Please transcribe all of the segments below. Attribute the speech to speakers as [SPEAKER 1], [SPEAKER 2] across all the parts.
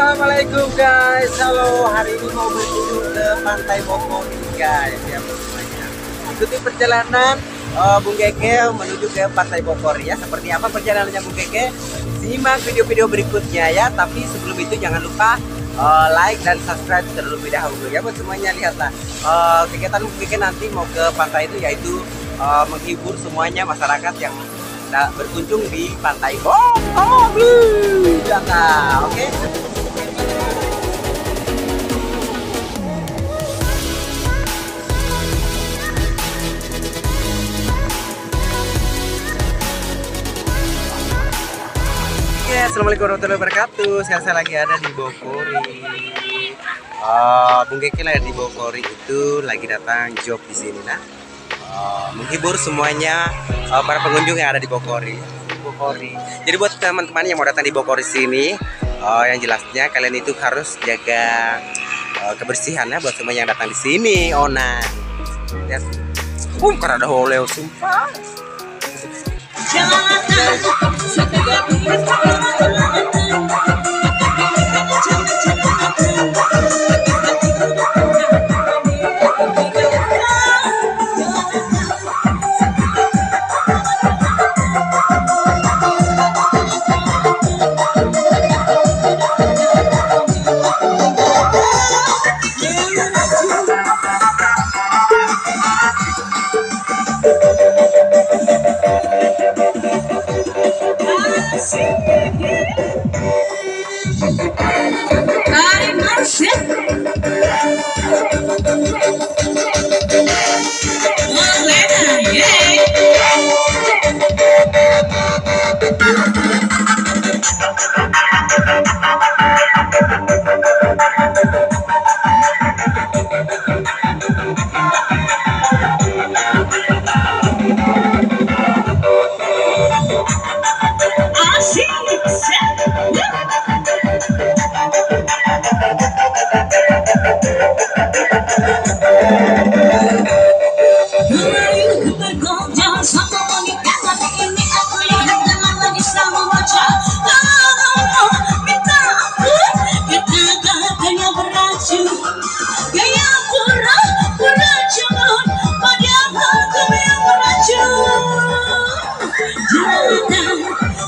[SPEAKER 1] Assalamualaikum guys. Halo hari ini mau berkunjung ke Pantai Bokori guys. Ya semuanya. Ikuti perjalanan uh, Bung Keke menuju ke Pantai Bokori ya. Seperti apa perjalanannya Bung Keke? Simak video-video berikutnya ya. Tapi sebelum itu jangan lupa uh, like dan subscribe terlebih dahulu ya buat semuanya. Lihatlah uh, kegiatan Bung Keke nanti mau ke pantai itu yaitu uh, menghibur semuanya masyarakat yang berkunjung di pantai Bokori Jakarta oke? okay? Assalamualaikum warahmatullahi wabarakatuh. Sekarang saya lagi ada di Bokori. Uh, Bung Keke lah di Bokori itu lagi datang job di sini nah. Uh, menghibur semuanya uh, para pengunjung yang ada di Bokori. Bokori. Jadi buat teman-teman yang mau datang di Bokori sini, uh, yang jelasnya kalian itu harus jaga uh, kebersihannya buat semua yang datang di sini. Oh nah, ya, um karena ada oleh sumpah. Yeah.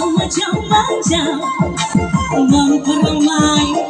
[SPEAKER 1] kau manja-manja Mempermainkan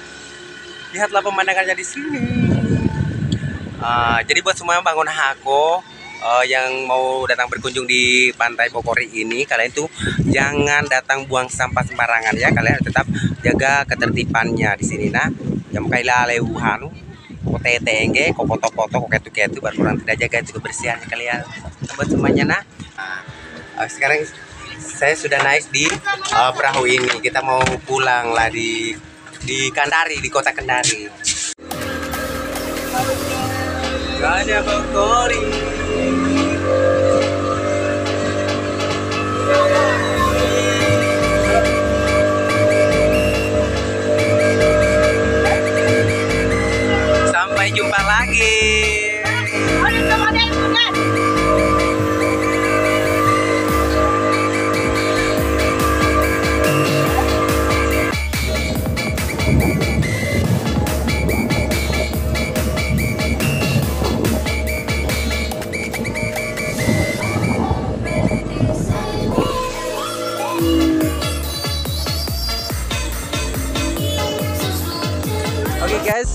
[SPEAKER 1] lihatlah pemandangannya di sini. Uh, jadi buat semua yang bangun hako
[SPEAKER 2] uh, yang mau datang berkunjung di Pantai Bokori ini kalian tuh jangan datang buang sampah sembarangan ya. Kalian tetap jaga ketertibannya di sini. Nah jam kaila leuhan kote tenge kok foto-foto kok ketu berkurang tidak jaga juga bersihnya kalian. Buat semuanya nah. Uh, sekarang saya sudah naik di uh, perahu ini. Kita mau pulang lah di di Kandari di kota Kendari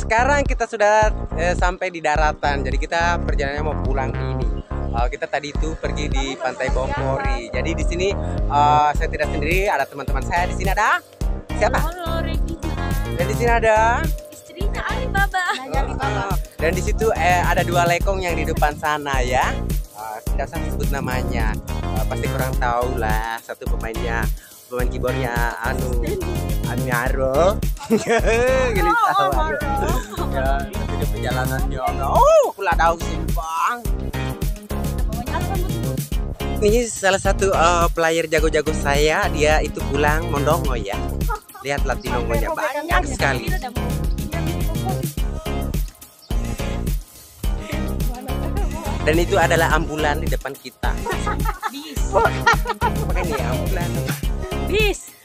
[SPEAKER 2] sekarang kita sudah eh, sampai di daratan. Jadi kita perjalanannya mau pulang ini. Uh, kita tadi itu pergi di Pantai Bongkori. Jadi di sini uh, saya tidak sendiri, ada teman-teman saya. Di sini ada siapa?
[SPEAKER 3] Halo.
[SPEAKER 2] Dan di sini ada
[SPEAKER 3] Istrinya Alibaba.
[SPEAKER 2] Uh, dan di situ eh, ada dua lekong yang di depan sana ya. Uh, tidak usah sebut namanya. Uh, pasti kurang tahu lah. Satu pemainnya, pemain keyboardnya Anu Amiaro. Gini tahu. Ya, tapi di perjalanannya oh, pula tahu simpang. Ini salah satu uh, player jago-jago saya, dia itu pulang mondongo ya. Lihat latinongonya banyak sekali. Dan itu adalah ambulan di depan kita.
[SPEAKER 3] Bis.
[SPEAKER 2] Makanya ambulan.
[SPEAKER 3] Bis.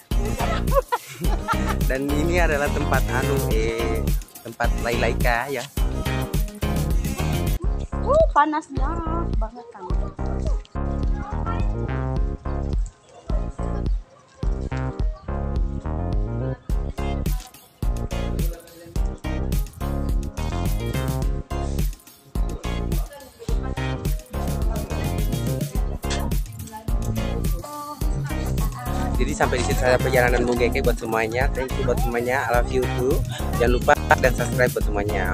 [SPEAKER 2] Dan ini adalah tempat anu eh tempat lailaika ya.
[SPEAKER 3] Uh, panasnya banget kan.
[SPEAKER 2] Sampai di situ saya perjalanan Bung Geke buat semuanya. Thank you buat semuanya. I love you too. Jangan lupa dan subscribe buat semuanya.